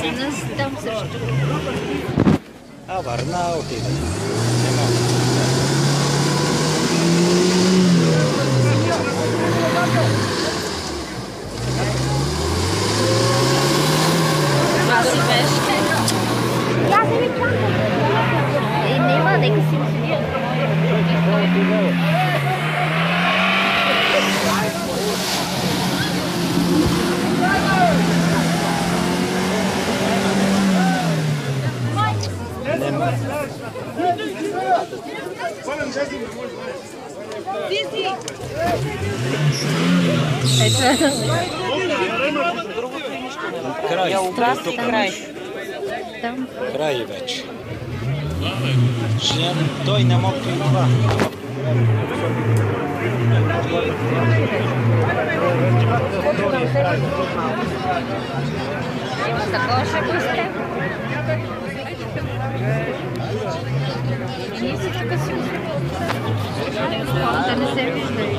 Сина там също. А, Варна отиде. Нема. Това си беше. Е, нема, нека си седи. Нема. Край. Красный край. Там. Край mjesta. Kraj je već. i ne mogu Sa košak ste. Nisi tako si uzmano. Da ne se vište.